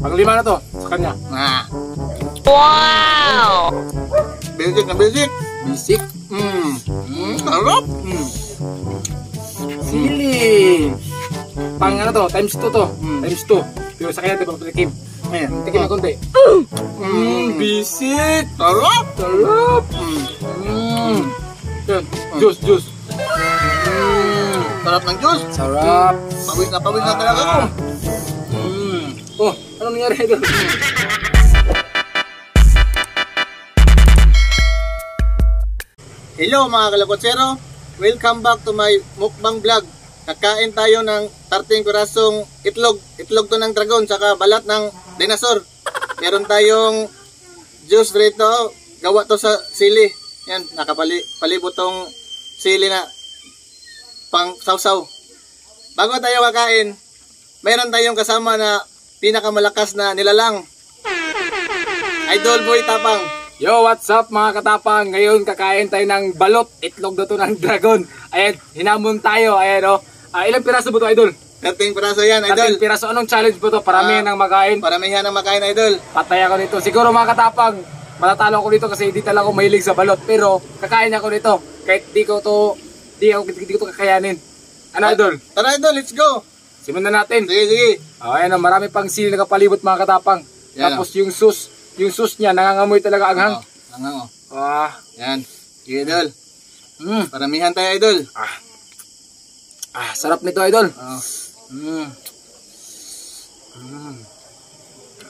Panglima na to sa kanya. Ah, Wow! basic na basic. Bisik. Mm. Mm, sarap. Mm. Sili. Pang ano to, times 2 to. Mm. Times 2. Pero sa kanya, diba, tikim. Ayan. Tikim na konti. Mm. bisik. Sarap. Sarap. Mm. Mm. Yan. Juice, juice. Mm. Sarap ng juice. Sarap. Pawis na pawis na talaga ako. Nangyari doon? Hello mga kalakotsero. Welcome back to my mukbang vlog. Nakain tayo ng 13 pirasong itlog. Itlog to ng dragon saka balat ng dinosaur. Meron tayong juice rito. Gawa to sa sili. Yan, nakapali palibot tong sili na pang sausaw. Bago tayo kakain, meron tayong kasama na pinakamalakas na nilalang. Idol Boy Tapang. Yo, what's up mga katapang? Ngayon kakain tayo ng balot. Itlog na to ng dragon. Ayan, hinamon tayo. Ayan o. Ah, ilang piraso ba to, idol? 13 piraso yan, Idol. idol. piraso. Anong challenge ba to? Parami Ah. nang makain. Paramihan ang makain, idol. Patay ako nito. Siguro mga katapang, matatalo ako dito kasi hindi talaga ako mahilig sa balot. Pero kakain ako nito. Kahit di ko to, di, ako, di, ko to kakayanin. Ano, idol? Tara, idol, let's go. Simulan na natin. Sige, sige. Oh, ayan o, marami pang sili na kapalibot mga katapang. Yan, Tapos yung sus, yung sus niya, nangangamoy talaga anghang. Oh, ang oh. Ah, Yan. Idol. mm. Paramihan tayo, idol. Ah. Ah, sarap nito, idol. Oh. Mm. Mm.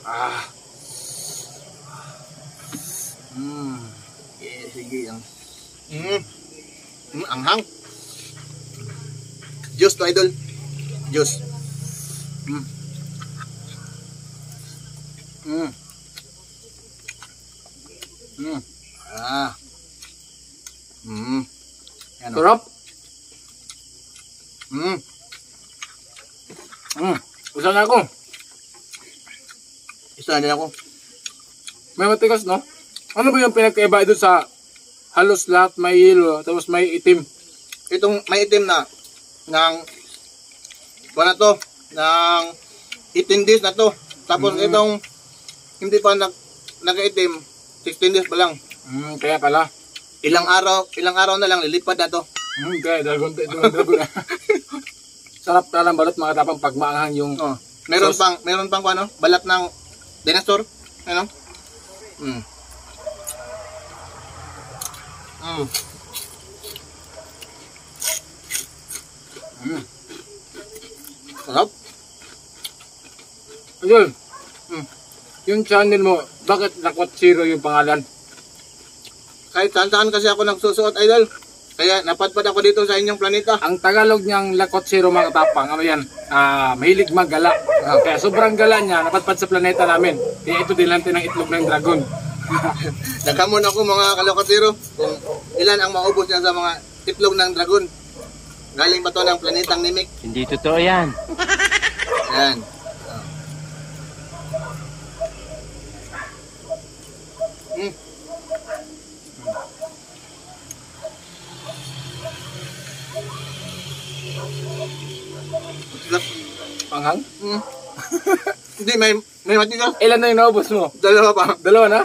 Ah. Mm. Sige, sige. Ang... Mm. Mm, anghang. Juice to, idol. Juice. Mm. Mm. Mm. Ah. Mm. Yan, oh. Sarap. Mm. Mm. Usa na ako. Isa na ako. May matigas, no? Ano ba yung pinagkaiba doon sa halos lahat may yellow, tapos may itim? Itong may itim na ng wala to ng 18 days na to. Tapos Mm. itong hindi pa nag nagaitim 16 days pa lang. Mm, kaya pala. Ilang araw, ilang araw na lang lilipad na to. Mm, kaya dragon, dragon. Sarap pala ng balot mga tapang pag maanghang yung... Oh. Meron Sauce. pang meron pang ano, balat ng dinosaur. Ano? Mm. Mm. Mm. Sarap. Ayun. Mm. Yung channel mo, bakit Lakwat Zero yung pangalan? Kahit saan saan kasi ako nagsusuot, idol. Kaya napadpad ako dito sa inyong planeta. Ang Tagalog niyang Lakwat Zero mga katapang, ano yan? Ah, mahilig maggala. Ah, kaya sobrang gala niya, napadpad sa planeta namin. Kaya ito din lang ng itlog ng dragon. Naghamon ako mga kalokatiro kung ilan ang maubos niya sa mga itlog ng dragon. Galing ba to ng planetang Nimik? Hindi totoo yan. Yan. Panghang? Mm. Hindi, may, may matigas. Ilan na yung naubos mo? Dalawa pa. Dalawa na?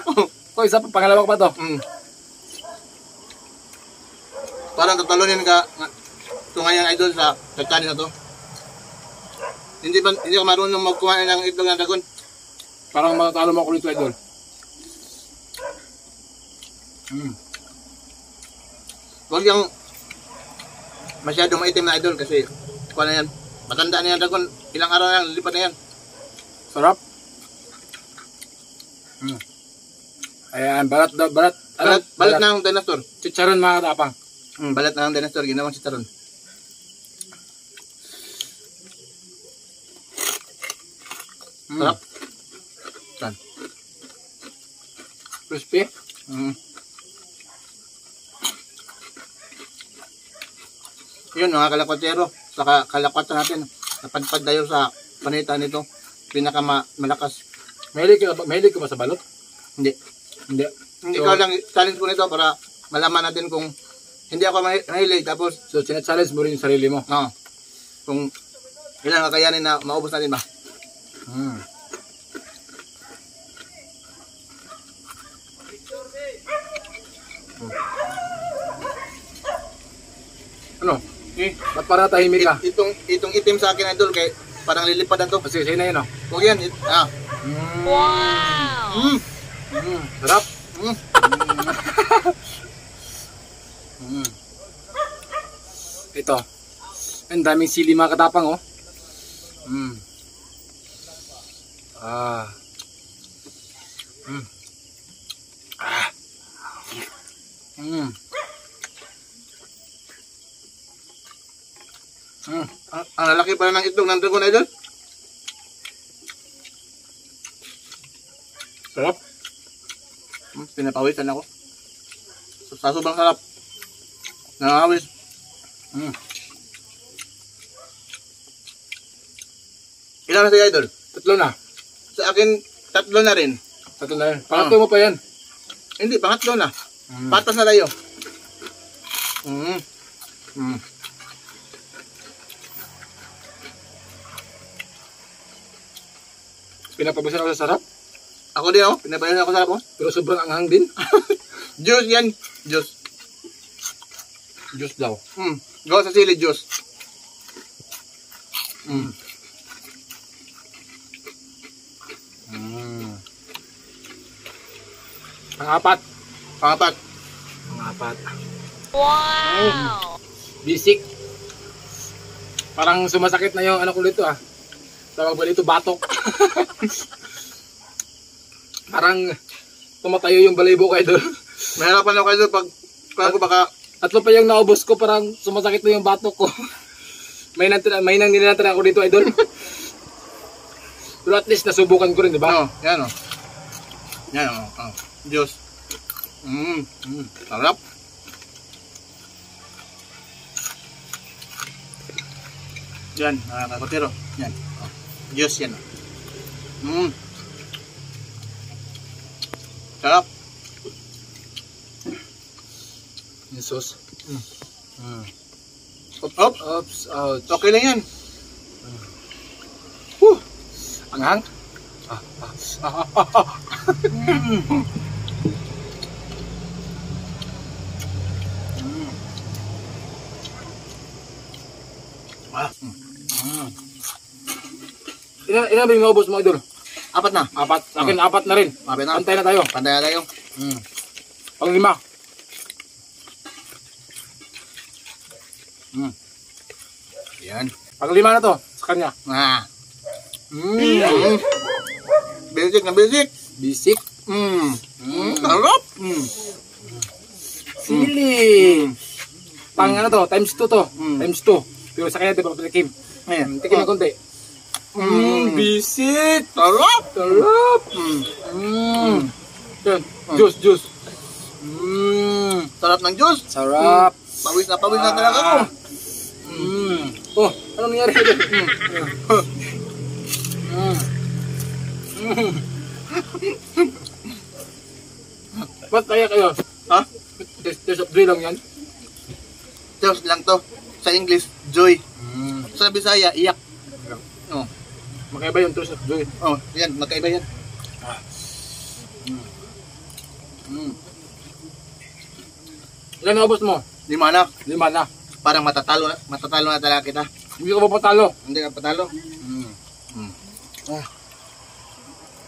O, isa pa, pangalawa pa to. Mm. Parang tatalunin ka ito ngayon idol sa kakanin na to. Hindi ba hindi ka marunong magkuhain ng itlog ng dragon? Parang matatalo mo ako nito, idol. Mm. Huwag yung masyadong maitim na idol kasi kuha na yan. Matanda na yan dragon. Ilang araw na yan, lilipat na yan. Sarap. Mm. Ayan, balat daw, balat. Balat, balat ng dinosaur. Chicharon mga katapang. Mm, balat ng dinosaur, ginawang sitaron. Mm. Sarap. Saan? Crispy. Mm. Yun mga kalakwatero, sa kalakwatan natin, napadpad tayo sa panita nito, pinakamalakas. Mahilig ka, ba- mahilig ka ba sa balot? Hindi. Hindi. Hindi So- ko lang challenge ko nito para malaman natin kung hindi ako mahi- mahilig tapos So, sinachallenge mo rin yung sarili mo. no, kung ilang kakayanin na maubos natin ba? Mm. Eh, Ba't para tahimik ka? it- itong, itong itim sa akin, idol, kay parang lilipad na to. Kasi sa'yo na yun, oh. Huwag yan. It, ah. Mm. Mm. Mm. Sarap. Mm. Mm. Ito. Ang daming sili mga katapang, oh. Mm. Ah. Mm. Ah. Mm. Mm. Ang, ang lalaki pala ng itlog ng dragon, idol. Sarap. Hmm, pinapawisan ako. Sa, sobrang sarap. Nakakawis. Mm. Ilan na sa'yo, idol? Tatlo na. Sa akin, tatlo na rin. Tatlo na yun. Pangatlo mo pa yan. Hindi, pangatlo na. Mm. Patas na tayo. Mm. Mm. Pinapabusan ako sa sarap, Ako din, oh. Pinapawisan ako sarap, oh. pero sobrang anghang din. Juice yan. Juice. Juice daw. Mm. Gawa sa sili, juice. Mm. Mm. Pang-apat. Pangapat. Pang-apat. Wow! Bisik. Parang sumasakit na yung ano ko dito ah. Tawag ba dito batok? Parang tumatayo yung balayibo ko idol. Mahirapan ako kayo pag kaya ko baka Tatlo pa yung naubos ko, parang sumasakit na yung batok ko. may nang may nang nilatira ako dito, idol. Pero at least nasubukan ko rin, di ba? ano, yan oh. Yan oh. oh. Juice. Mm. Mm. Sarap. Yan, mga kakotero. Yan. Oh. Juice yan. oh. Mm. Sarap. Yung sauce. Mm. Op, op. Oops, ouch. Okay lang yan. Whew. Ang hang. Ah, ah, ah, ah, ah. Mm. Mm. Ah. Mm. Ilan, ilan ba yung naubos mo, idol? Apat na. Apat. Sa akin, apat na rin. Apat na. Pantay na tayo. Pantay na tayo. Mm. Pang lima. Mm. Yan. Pang lima na to, sa kanya. Ah. Mm. Mm. Basic na basic. Bisik. Mm. Mm. Mm. Sarap. Mm. Sili. Pang ano to, times 2 to. Mm. Times 2. Pero sa kanya, di ba, tikim. Ayan. Mm, tikim ng konti. Mm, bisik. Sarap. Sarap. Mm. Mm. Yan, juice, juice. Mm. Sarap ng juice. Sarap. Pawis na pawis na talaga ako. Mm. Oh, ano nangyari dito? Mm. Mm. Mm. Ba't kaya kayo? Ha? Test, test of joy lang yan? Juice lang to. Sa English, joy. Mm. Sa Bisaya, iyak. Oh. Makaiba yung test of joy. Oh, yan. Magkaiba yan. Mm. Ilan naubos mo? Lima na. Lima na. Parang matatalo na. Matatalo na talaga kita. Hindi ko pa patalo. Hindi ka patalo. Mm. Mm.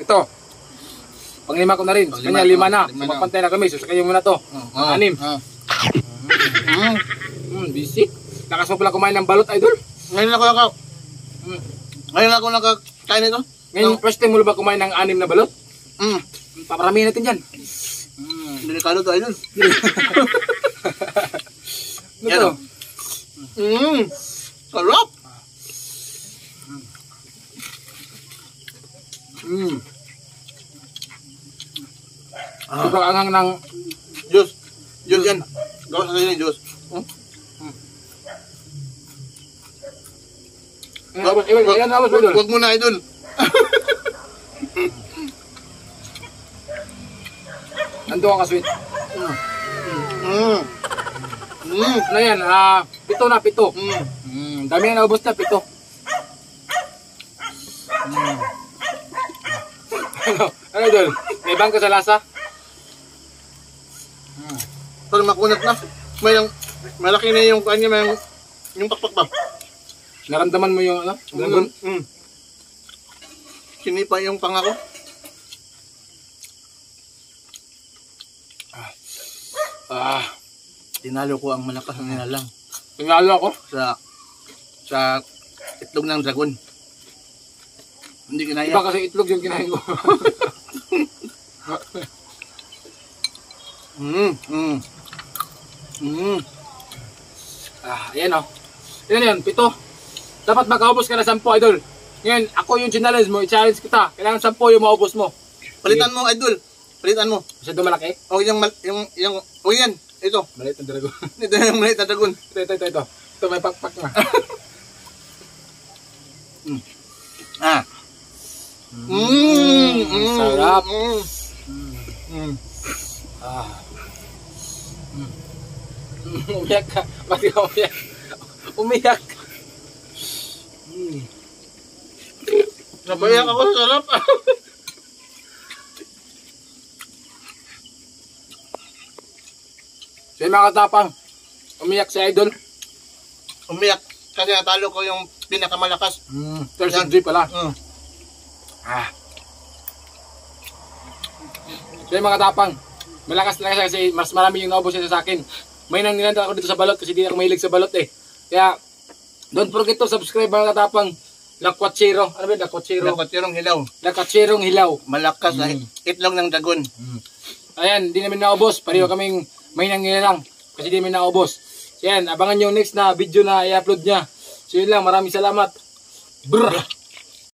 Ito. Panglima ko na rin. Panglima, kanya, lima oh, na. lima na. Sumapantay na kami. So, sa kayo muna to. Oh, Ang anim. Oh. Mm. Mm, bisik. Lakas mo pala kumain ng balot, idol. Ngayon ako naka... Mm. Ngayon ako nakakain nito. Ngayon, first time mo ba kumain ng anim na balot? Mm. Paparamihin natin yan. Mm. Delikado to, idol. Ano Yan, to? oh. Mm. Sarap. Mm. Ah. Sobrang anghang ng... Juice. Juice yan. Gawa sa sili, juice. Ilan, ilan, naubos mo, idol? Huwag mo na, idol. Nandun ka ka-sweet. Mm. Mm. Ano yan? Ah, pito na, pito. Mm. Mm, dami na naubos na, pito. Mm. ano? Ano idol? May bang ka sa lasa? Pero makunat na. May yung, malaki na yung kanya, may yung, yung pakpak ba? Naramdaman mo yung ano? Dragon? Mm. Sinipa yung pangako. Ah, Tinalo ko ang malakas na nilalang tinalo ako. sa sa itlog ng dragon. Hindi kinaya. Iba kasi itlog yung kinain ko. Mm, mm. Mm. ah, ayan o. Yan yun, pito. Dapat makaubos ka na sampo, idol. Ngayon, ako yung challenge mo, i-challenge kita. Kailangan sampo yung maubos mo. Palitan mo, idol. Palitan mo. Masyado malaki. O yung, mal- yung, yung, o yan. Ito. Maliit na dragon. Ito yung maliit na dragon. ito, ito, ito, ito. Ito, may pakpak na. Ah. Mm, mm, Sarap. Mm. Mm. ah. Mm. umiyak ka. Bakit ka umiyak? Umiyak. Mm. Napayak ako sa sarap. So yung mga katapang, umiyak si idol. Umiyak. Kasi natalo ko yung pinakamalakas. Mm. Third G pala. Mm. Ah. So yung mga tapang, malakas talaga siya kasi mas marami yung naubos niya sa akin. May nang nilanda ako dito sa balot kasi di ako mahilig sa balot eh. Kaya, don't forget to subscribe mga katapang. Lakwachero. Ano ba yun? Lakwachero. Dapat yung hilaw. Lakwacherong hilaw. Malakas na Mm. itlog ng dragon. Ayan, di namin naubos. Pareho kaming may nangyayang kasi di namin naubos. So yan, abangan yung next na video na i-upload niya. So yun lang, maraming salamat. Brr!